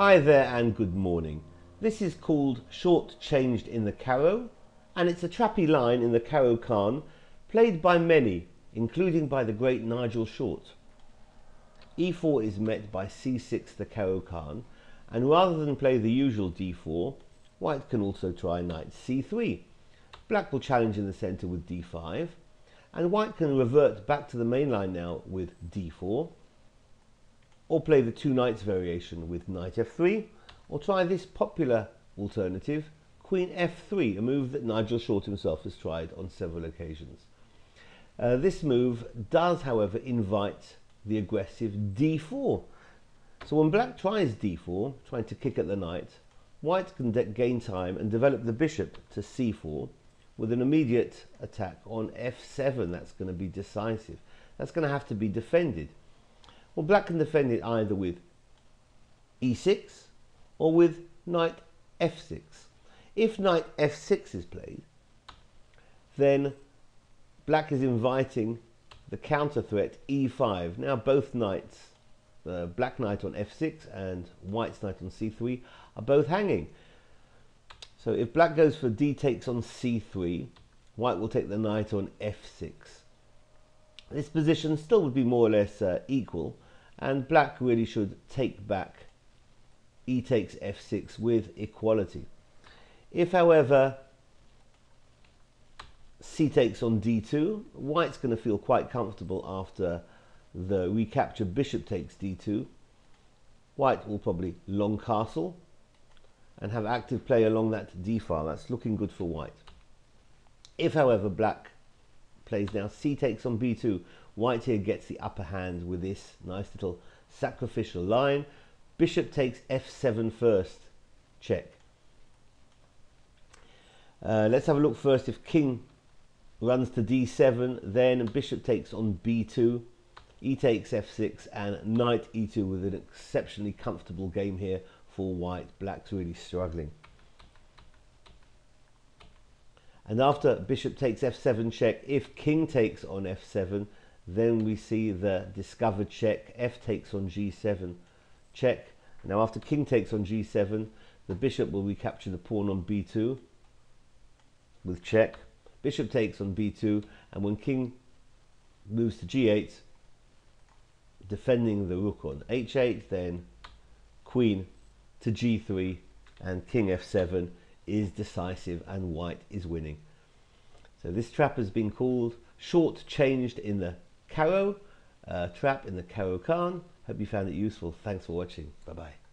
Hi there and good morning. This is called Short Changed in the Caro and it's a trappy line in the Caro-Kann played by many, including by the great Nigel Short. e4 is met by c6 the Caro-Kann and rather than play the usual d4, white can also try knight c3. Black will challenge in the centre with d5 and white can revert back to the main line now with d4 or play the two knights variation with knight f3 or try this popular alternative queen f3 a move that Nigel Short himself has tried on several occasions. Uh, this move does however invite the aggressive d4 so when black tries d4 trying to kick at the knight white can gain time and develop the bishop to c4 with an immediate attack on f7 that's going to be decisive. That's going to have to be defended well, black can defend it either with e6 or with knight f6. If knight f6 is played, then black is inviting the counter threat e5. Now both knights, the black knight on f6 and white's knight on c3, are both hanging. So if black goes for d takes on c3, white will take the knight on f6. This position still would be more or less uh, equal, and black really should take back e takes f6 with equality. If, however, c takes on d2, white's going to feel quite comfortable after the recapture bishop takes d2. White will probably long castle and have active play along that d file. That's looking good for white. If, however, black plays now c takes on b2, white here gets the upper hand with this nice little sacrificial line. Bishop takes f7 first, check. Uh, let's have a look first if king runs to d7, then bishop takes on b2, e takes f6, and knight e2 with an exceptionally comfortable game here for white. Black's really struggling. And after bishop takes f7 check, if king takes on f7, then we see the discovered check, f takes on g7 check. Now after king takes on g7, the bishop will recapture the pawn on b2 with check. Bishop takes on b2, and when king moves to g8, defending the rook on h8, then queen to g3, and king f7 is decisive and white is winning. So this trap has been called short changed in the Caro uh, trap in the Caro-Kann. Hope you found it useful. Thanks for watching. Bye bye.